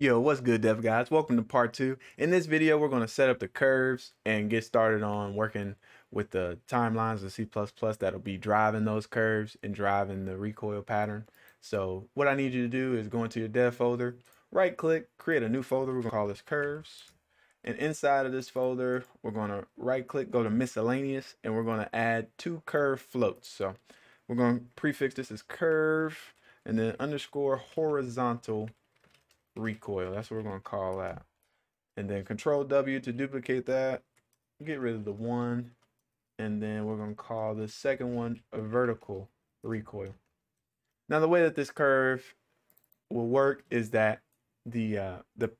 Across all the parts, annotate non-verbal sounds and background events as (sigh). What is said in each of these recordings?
Yo, what's good, Dev Gods? Welcome to part two. In this video, we're going to set up the curves and get started on working with the timelines of C++ that'll be driving those curves and driving the recoil pattern. So what I need you to do is go into your dev folder, right click, create a new folder. We're to call this curves. And inside of this folder, we're going to right click, go to miscellaneous, and we're going to add two curve floats. So we're going to prefix this as curve and then underscore horizontal recoil. That's what we're going to call that. And then control W to duplicate that. Get rid of the one. And then we're going to call the second one a vertical recoil. Now the way that this curve will work is that the uh, the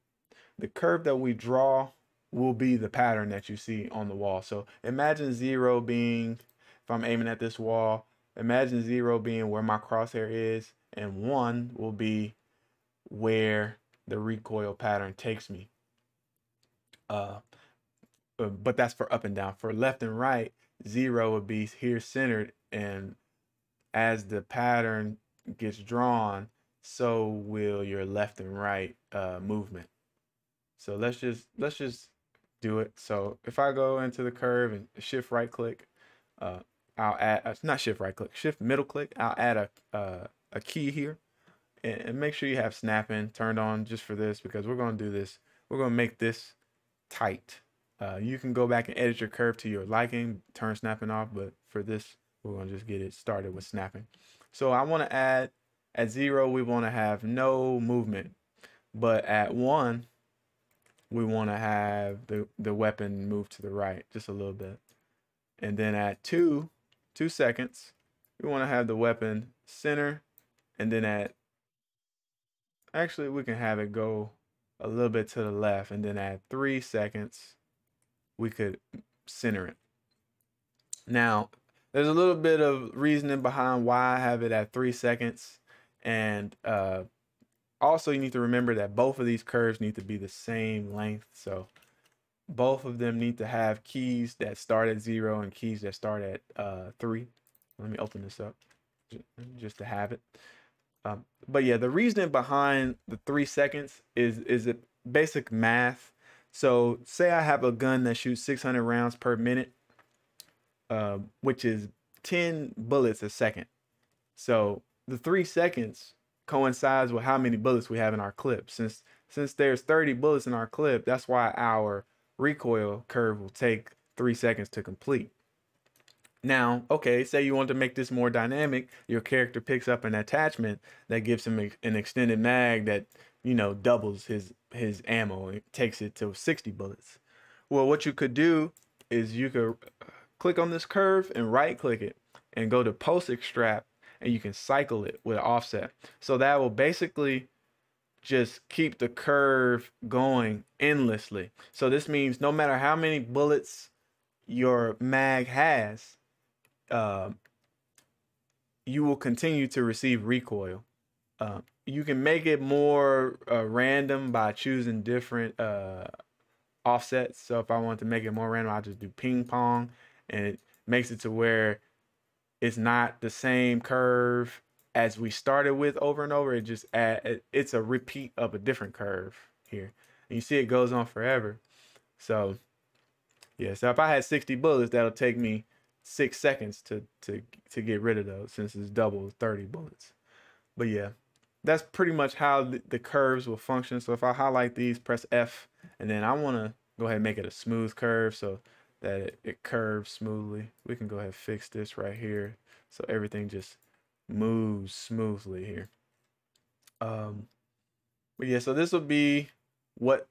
the curve that we draw will be the pattern that you see on the wall. So imagine zero being, if I'm aiming at this wall, imagine zero being where my crosshair is, and one will be where the recoil pattern takes me. Uh, but that's for up and down. For left and right, zero would be here centered, and as the pattern gets drawn, so will your left and right uh, movement. So let's just let's just do it. So if I go into the curve and shift right click, uh, I'll add uh, not shift right click, shift middle click. I'll add a uh, a key here and make sure you have snapping turned on just for this because we're going to do this. We're going to make this tight. Uh, you can go back and edit your curve to your liking, turn snapping off, but for this, we're going to just get it started with snapping. So I want to add, at zero, we want to have no movement, but at one, we want to have the, the weapon move to the right just a little bit. And then at two, two seconds, we want to have the weapon center. And then at Actually, we can have it go a little bit to the left and then at three seconds, we could center it. Now, there's a little bit of reasoning behind why I have it at three seconds. And uh, also you need to remember that both of these curves need to be the same length. So both of them need to have keys that start at zero and keys that start at uh, three. Let me open this up just to have it. Um, but yeah, the reasoning behind the three seconds is is it basic math. So say I have a gun that shoots 600 rounds per minute, uh, which is 10 bullets a second. So the three seconds coincides with how many bullets we have in our clip. Since since there's 30 bullets in our clip, that's why our recoil curve will take three seconds to complete. Now, okay, say you want to make this more dynamic, your character picks up an attachment that gives him an extended mag that, you know, doubles his his ammo. It takes it to 60 bullets. Well, what you could do is you could uh, click on this curve and right click it and go to post extrap and you can cycle it with an offset. So that will basically just keep the curve going endlessly. So this means no matter how many bullets your mag has, uh, you will continue to receive recoil. Uh, you can make it more uh, random by choosing different uh, offsets. So if I want to make it more random, I'll just do ping pong and it makes it to where it's not the same curve as we started with over and over. It just add, it's a repeat of a different curve here. And you see it goes on forever. So yeah, so if I had 60 bullets, that'll take me six seconds to to to get rid of those since it's double 30 bullets. But yeah, that's pretty much how the, curves will function. So if I highlight these, press F, and then I want to go ahead and make it a smooth curve so that it, it curves smoothly. We can go ahead and fix this right here so everything just moves smoothly here. Um, but yeah, so this will be what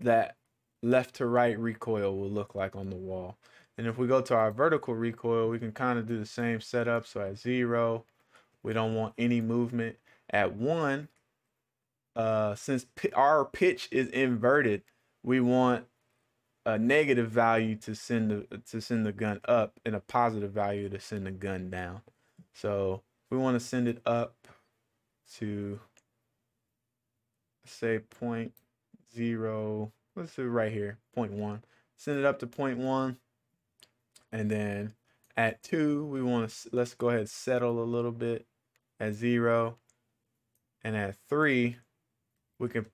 that left to right recoil will look like on the wall. And if we go to our vertical recoil, we can kind of do the same setup. So at zero, we don't want any movement. At one, uh, since our pitch is inverted, we want a negative value to send the to send the gun up and a positive value to send the gun down. So we want to send it up to say point zero. Let's do right here, point one. Send it up to point one. And then at two, we want to, let's go ahead and settle a little bit at zero. And at three, we can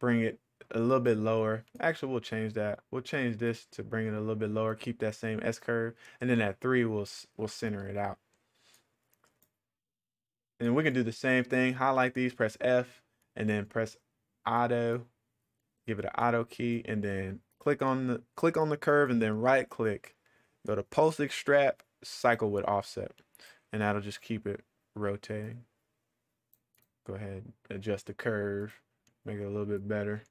bring it a little bit lower. Actually, we'll change that. We'll change this to bring it a little bit lower, keep that same S curve. And then at three, we'll, we'll center it out. And we can do the same thing. Highlight these, press F, and then press auto. Give it an auto key, and then click on the click on the curve, and then right click. Go to post extrap, cycle with offset, and that'll just keep it rotating. Go ahead, adjust the curve, make it a little bit better.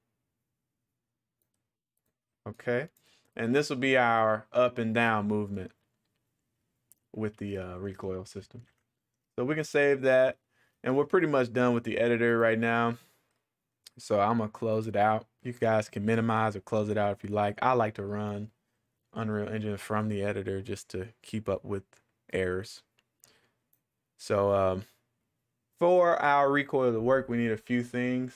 Okay, and this will be our up and down movement with the uh, recoil system. So we can save that. And we're pretty much done with the editor right now. So I'm going to close it out. You guys can minimize or close it out if you like. I like to run Unreal Engine from the editor just to keep up with errors. So um, for our recoil to work, we need a few things.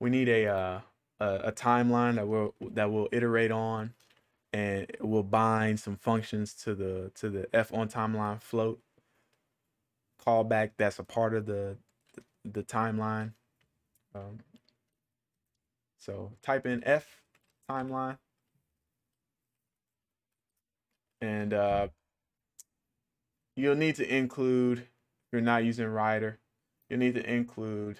We need a, uh, a, a timeline that will that will iterate on, and we'll bind some functions to the to the F on timeline float callback that's a part of the the, the timeline. Um, so type in F timeline. And uh, you'll need to include, if you're not using Rider, you'll need to include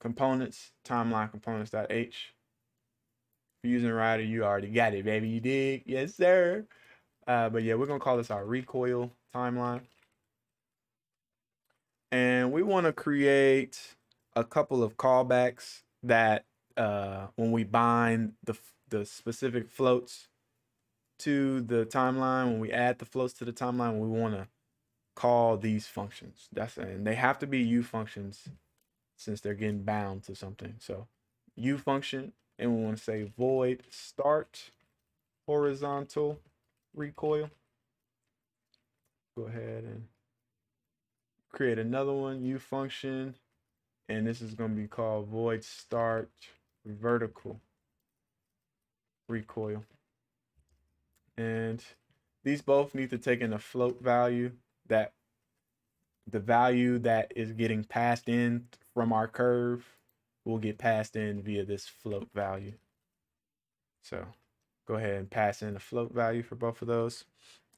components, timeline components.h. If you're using Rider, you already got it, baby. You dig? Yes, sir. Uh, but yeah, we're going to call this our recoil timeline. And we want to create a couple of callbacks that uh, when we bind the, the specific floats to the timeline, when we add the floats to the timeline, we want to call these functions. That's and they have to be U functions since they're getting bound to something. So U function, and we want to say void start horizontal recoil. Go ahead and create another one, U function, and this is going to be called void start vertical recoil. And these both need to take in a float value that the value that is getting passed in from our curve will get passed in via this float value. So go ahead and pass in a float value for both of those.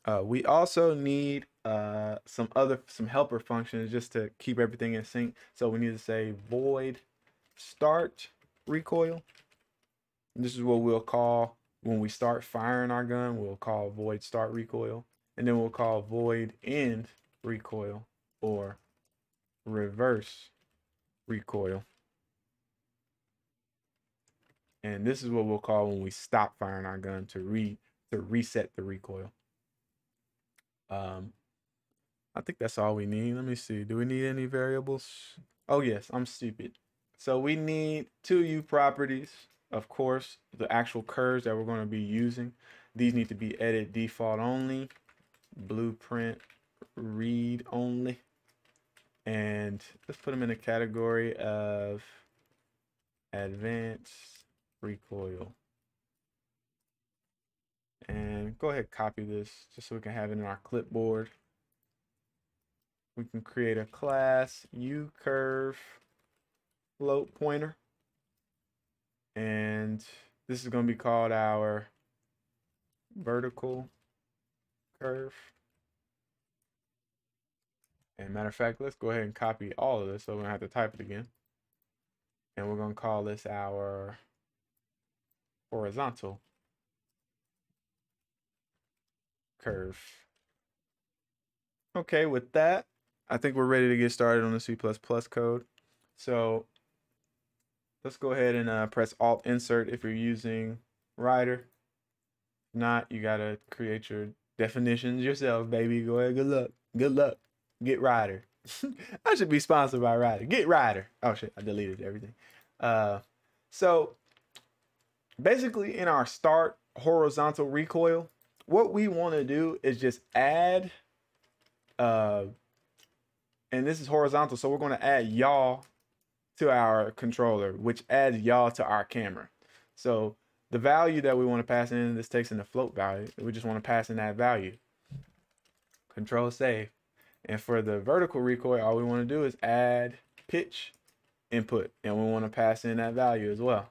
Uh, we also need uh, some other some helper functions just to keep everything in sync. So we need to say void start recoil. And this is what we'll call when we start firing our gun. We'll call void start recoil, and then we'll call void end recoil or reverse recoil. And this is what we'll call when we stop firing our gun to re to reset the recoil. Um, I think that's all we need. Let me see. Do we need any variables? Oh, yes, I'm stupid. So we need two U properties, of course, the actual curves that we're going to be using. These need to be edit default only, blueprint read only. And let's put them in a category of advanced recoil. And go ahead, copy this just so we can have it in our clipboard. We can create a class U curve float pointer. And this is going to be called our vertical curve. And matter of fact, let's go ahead and copy all of this so we don't have to type it again. And we're going to call this our horizontal curve. Okay, with that, I think we're ready to get started on the C++ code. So let's go ahead and uh, press Alt Insert if you're using Rider. Not, you gotta create your definitions yourself, baby. Go ahead, good luck. Good luck. Get Rider. (laughs) I should be sponsored by Rider. Get Rider. Oh shit, I deleted everything. Uh, so basically in our start horizontal recoil, what we want to do is just add, uh, and this is horizontal, so we're going to add yaw to our controller, which adds yaw to our camera. So the value that we want to pass in, this takes in the float value. We just want to pass in that value. Control save. And for the vertical recoil, all we want to do is add pitch input and we want to pass in that value as well.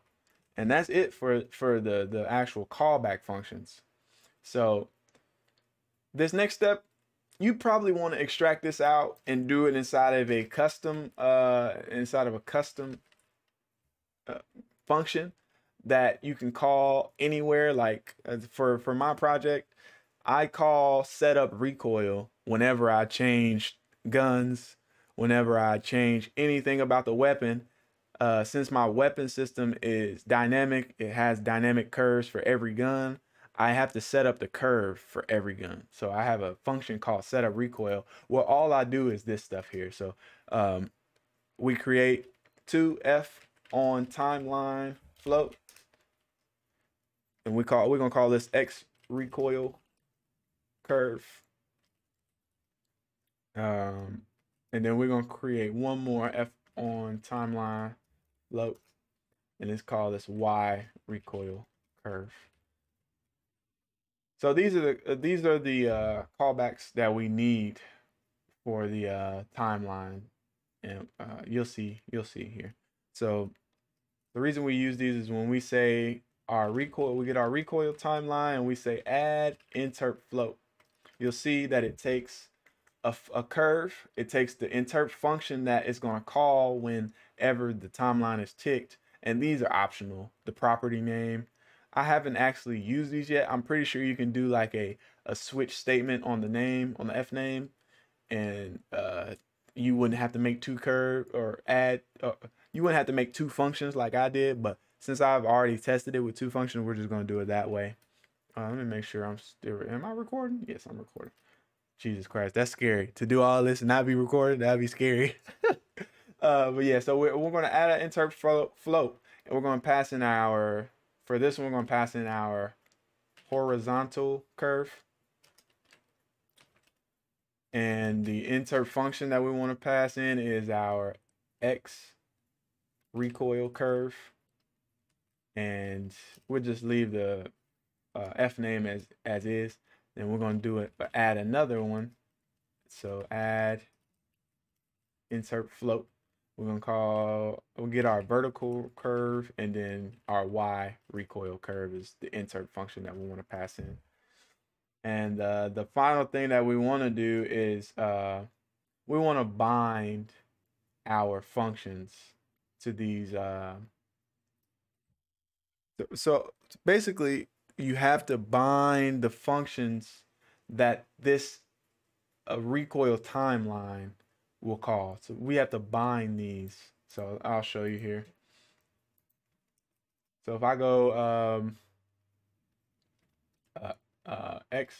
And that's it for, for the, the actual callback functions. So this next step, you probably want to extract this out and do it inside of a custom, uh, inside of a custom uh, function that you can call anywhere. Like uh, for, for my project, I call setup recoil whenever I change guns, whenever I change anything about the weapon. Uh, since my weapon system is dynamic, it has dynamic curves for every gun. I have to set up the curve for every gun. So I have a function called setup recoil where all I do is this stuff here. So um, we create 2f on timeline float. And we call we're gonna call this x recoil curve. Um, and then we're gonna create one more f on timeline float, and it's called this y recoil curve. So these are the uh, these are the uh, callbacks that we need for the uh, timeline, and uh, you'll see you'll see here. So the reason we use these is when we say our recoil, we get our recoil timeline, and we say add interp float. You'll see that it takes a, a curve. It takes the interp function that it's going to call whenever the timeline is ticked. And these are optional. The property name. I haven't actually used these yet. I'm pretty sure you can do like a, a switch statement on the name, on the F name. And uh, you wouldn't have to make two curve or add. Uh, you wouldn't have to make two functions like I did. But since I've already tested it with two functions, we're just going to do it that way. Uh, let me make sure I'm still. Am I recording? Yes, I'm recording. Jesus Christ, that's scary. To do all this and not be recorded, that'd be scary. (laughs) uh, but yeah, so we're, we're going to add an interp float, and we're going to pass in our, for this one, we're going to pass in our horizontal curve. And the interp function that we want to pass in is our X recoil curve. And we'll just leave the uh, F name as, as is. Then we're going to do it, but add another one. So add interp float. We're to call, we'll get our vertical curve and then our Y recoil curve is the interp function that we want to pass in. And uh, the final thing that we want to do is uh, we want to bind our functions to these. Uh, so basically, you have to bind the functions that this a recoil timeline will call. So we have to bind these. So I'll show you here. So if I go um, uh, uh, x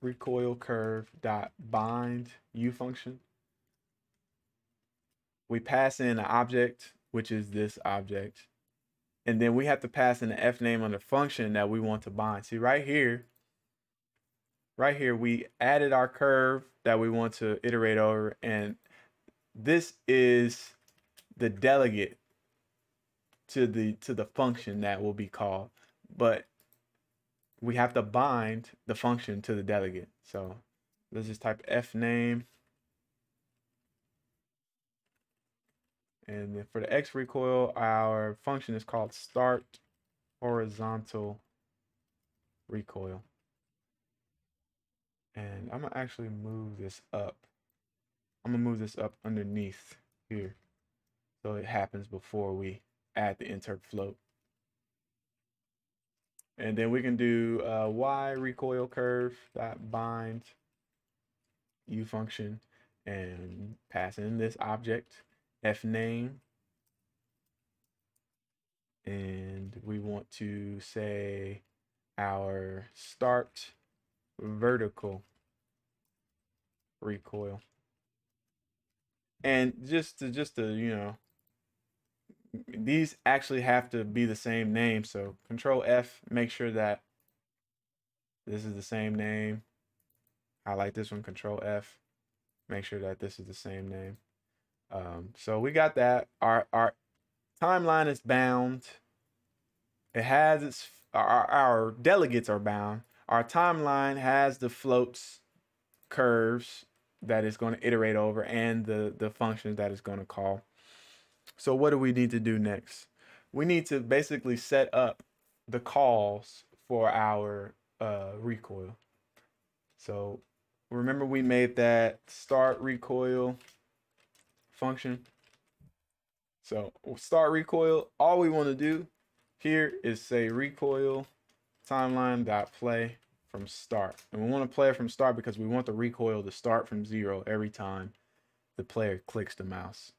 recoil curve dot bind u function, we pass in an object, which is this object, and then we have to pass in the f name on the function that we want to bind. See right here, right here, we added our curve that we want to iterate over. And this is the delegate to the to the function that will be called. But we have to bind the function to the delegate. So let's just type f name And then for the X recoil, our function is called start horizontal recoil. I'm gonna actually move this up. I'm gonna move this up underneath here. So it happens before we add the interp float. And then we can do uh, Y recoil curve that bind U function and pass in this object f name and we want to say our start vertical recoil and just to just to you know these actually have to be the same name so control F make sure that this is the same name highlight this one control F make sure that this is the same name um, so we got that. Our our timeline is bound. It has its our, our delegates are bound. Our timeline has the floats curves that it's going to iterate over and the the functions that it's going to call. So what do we need to do next? We need to basically set up the calls for our uh, recoil. So remember we made that start recoil function. So we'll start recoil, all we want to do here is say recoil timeline dot play from start. And we want to play it from start because we want the recoil to start from zero every time the player clicks the mouse.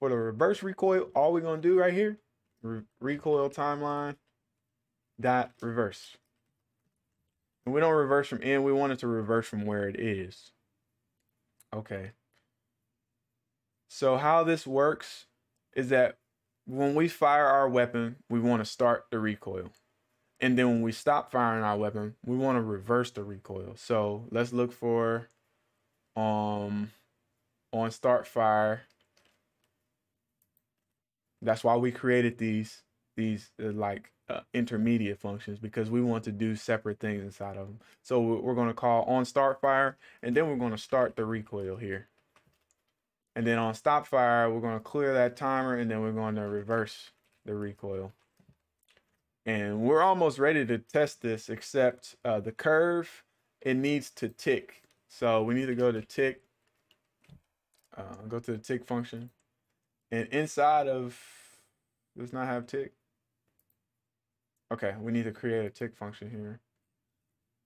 For the reverse recoil, all we're going to do right here, re recoil timeline dot reverse. And we don't reverse from in, we want it to reverse from where it is. Okay. So how this works is that when we fire our weapon, we want to start the recoil. And then when we stop firing our weapon, we want to reverse the recoil. So let's look for um on start fire. That's why we created these these uh, like uh, intermediate functions because we want to do separate things inside of them. So we're going to call on start fire and then we're going to start the recoil here. And then on stop fire, we're going to clear that timer and then we're going to reverse the recoil. And we're almost ready to test this, except uh, the curve, it needs to tick. So we need to go to tick, uh, go to the tick function. And inside of, does not have tick. Okay, we need to create a tick function here.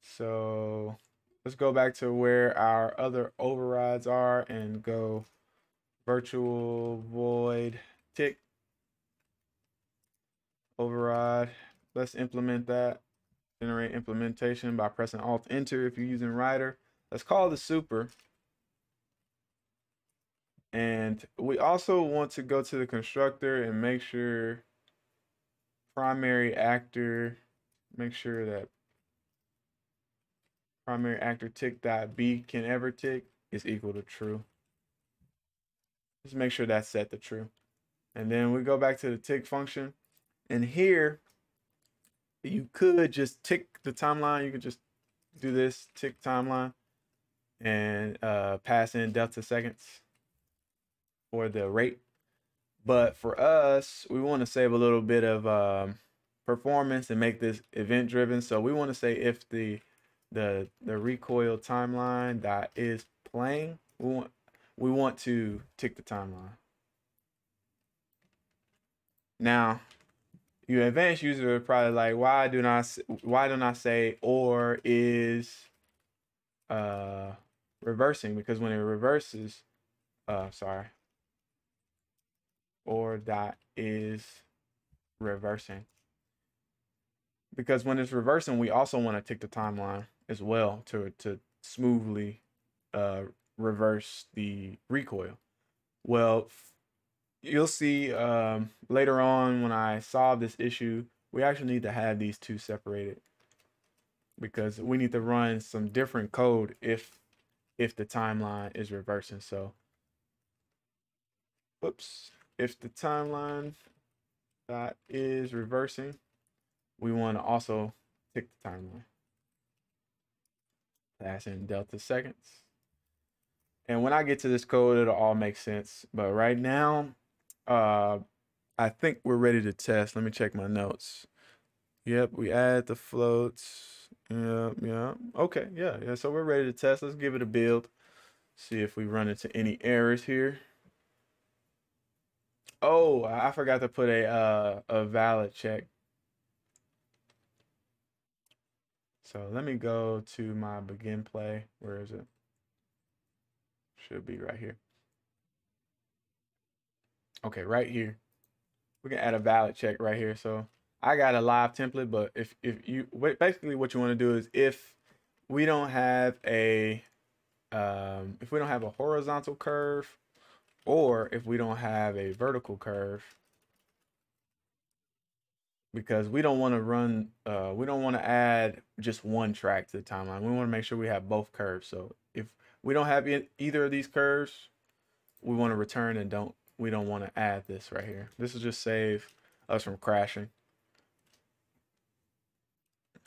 So let's go back to where our other overrides are and go virtual void tick override. Let's implement that. Generate implementation by pressing Alt Enter if you're using Rider. Let's call the super. And we also want to go to the constructor and make sure primary actor, make sure that primary actor tick dot b can ever tick is equal to true. Just make sure that's set to true. And then we go back to the tick function. And here, you could just tick the timeline. You could just do this tick timeline and uh, pass in delta seconds for the rate. But for us, we want to save a little bit of um, performance and make this event driven. So we want to say if the the the recoil timeline that is playing, we want we want to tick the timeline. Now, your advanced user are probably like, why do not why don't I say or is uh reversing? Because when it reverses, uh sorry, or dot is reversing. Because when it's reversing, we also want to tick the timeline as well to to smoothly uh reverse the recoil. Well, you'll see um, later on when I solve this issue, we actually need to have these two separated because we need to run some different code if if the timeline is reversing. So, whoops, if the timeline that is reversing, we want to also tick the timeline. Pass in delta seconds. And when I get to this code, it'll all make sense. But right now, uh, I think we're ready to test. Let me check my notes. Yep, we add the floats. Yeah, yeah. Okay, yeah, yeah. So we're ready to test. Let's give it a build. See if we run into any errors here. Oh, I forgot to put a uh, a valid check. So let me go to my begin play. Where is it? Should be right here. Okay, right here. We can add a valid check right here. So I got a live template, but if if you basically what you want to do is if we don't have a um, if we don't have a horizontal curve or if we don't have a vertical curve because we don't want to run uh, we don't want to add just one track to the timeline we want to make sure we have both curves so if we don't have either of these curves, we want to return and don't we don't want to add this right here. This will just save us from crashing.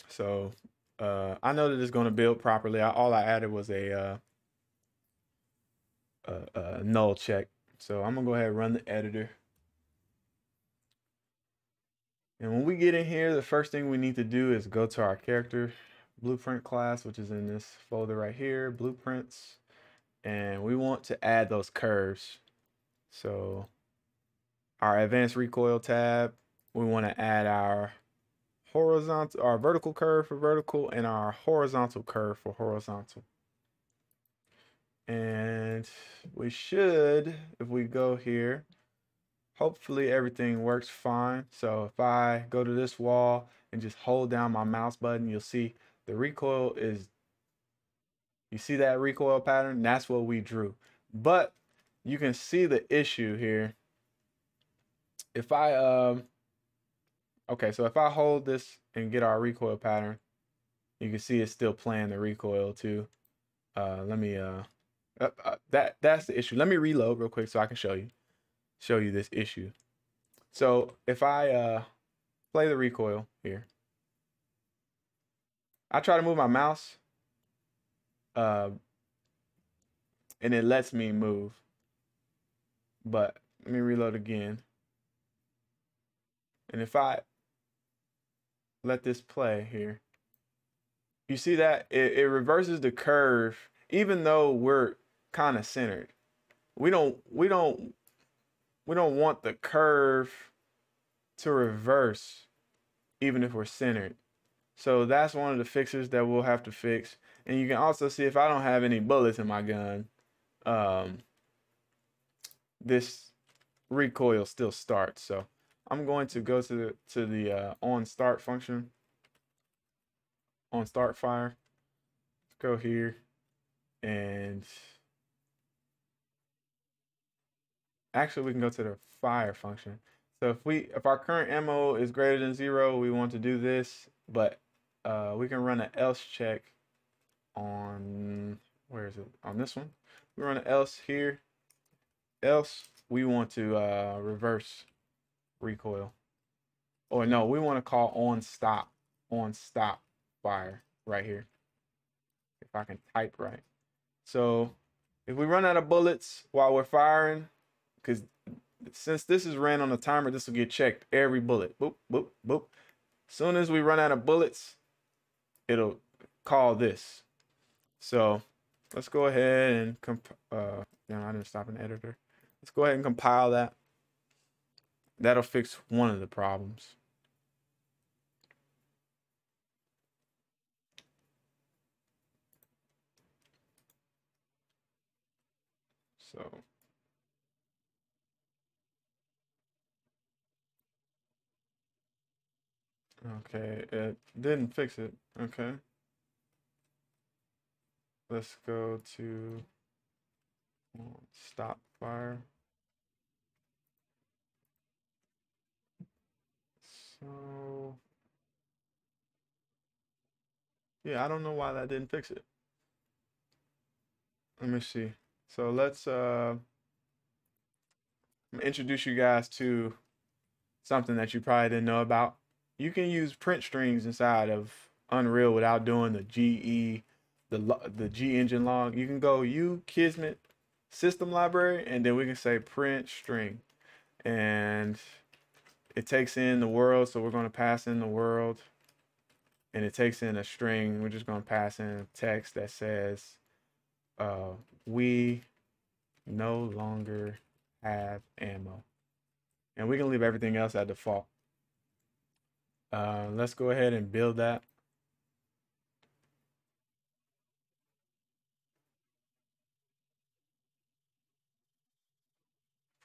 So uh, I know that it's going to build properly. I, all I added was a uh, uh, null check. So I'm gonna go ahead and run the editor. And when we get in here, the first thing we need to do is go to our character blueprint class, which is in this folder right here, blueprints. And we want to add those curves. So our advanced recoil tab, we want to add our horizontal, our vertical curve for vertical and our horizontal curve for horizontal. And we should, if we go here, hopefully everything works fine. So if I go to this wall and just hold down my mouse button, you'll see the recoil is, you see that recoil pattern? That's what we drew. But you can see the issue here. If I, um, okay, so if I hold this and get our recoil pattern, you can see it's still playing the recoil too. Uh, let me, uh, uh, uh, that that's the issue. Let me reload real quick so I can show you show you this issue. So if I uh, play the recoil here, I try to move my mouse, uh, and it lets me move. But let me reload again. And if I let this play here, you see that it, it reverses the curve, even though we're kind of centered. We don't we don't we don't want the curve to reverse even if we're centered. So that's one of the fixes that we'll have to fix. And you can also see if I don't have any bullets in my gun, um, this recoil still starts. So I'm going to go to the, to the uh, on start function, on start fire. Let's go here and actually we can go to the fire function. So if we if our current ammo is greater than zero, we want to do this, but uh, we can run an else check on where is it on this one. We run an else here. Else we want to uh, reverse recoil, or no, we want to call on stop on stop fire right here. If I can type right. So if we run out of bullets while we're firing, because since this is ran on a timer, this will get checked every bullet. Boop, boop, boop. Soon as we run out of bullets, it'll call this. So let's go ahead and comp uh no, I didn't stop an editor. Let's go ahead and compile that. That'll fix one of the problems. So Okay, it didn't fix it. Okay. Let's go to stop fire. So, yeah, I don't know why that didn't fix it. Let me see. So let's uh, introduce you guys to something that you probably didn't know about you can use print strings inside of Unreal without doing the GE, the the G engine log. You can go U Kismet system library, and then we can say print string, and it takes in the world. So we're going to pass in the world, and it takes in a string. We're just going to pass in text that says, uh, "We no longer have ammo," and we can leave everything else at default. Uh, let's go ahead and build that.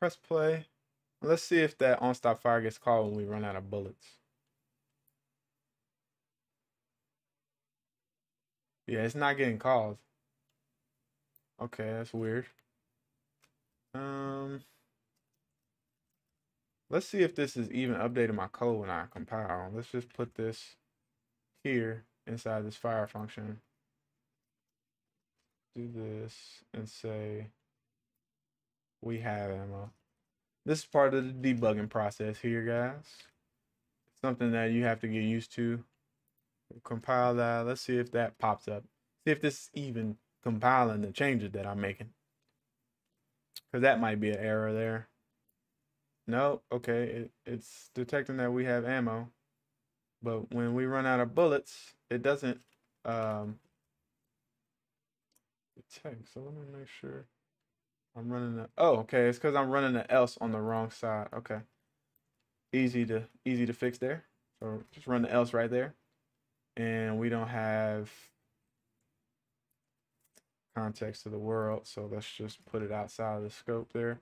Press play. Let's see if that on stop fire gets called when we run out of bullets. Yeah, it's not getting called. Okay, that's weird. Um, Let's see if this is even updating my code when I compile. Let's just put this here inside this fire function. Do this and say we have ammo. This is part of the debugging process here, guys. Something that you have to get used to. Compile that. Let's see if that pops up. See if this is even compiling the changes that I'm making. because that might be an error there. No, okay, it, it's detecting that we have ammo, but when we run out of bullets, it doesn't um, detect. So let me make sure I'm running the. Oh, okay, it's because I'm running the else on the wrong side. Okay, easy to easy to fix there. So just run the else right there, and we don't have context of the world. So let's just put it outside of the scope there.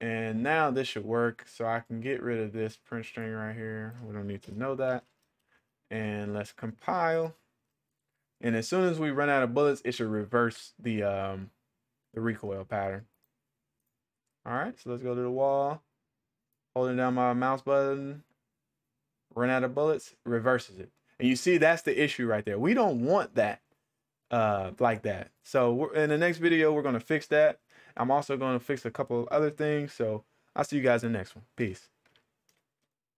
And now this should work. So I can get rid of this print string right here. We don't need to know that. And let's compile. And as soon as we run out of bullets, it should reverse the um, the recoil pattern. All right, so let's go to the wall. Holding down my mouse button, run out of bullets, reverses it. And you see, that's the issue right there. We don't want that uh, like that. So in the next video, we're going to fix that. I'm also going to fix a couple of other things. So I'll see you guys in the next one. Peace.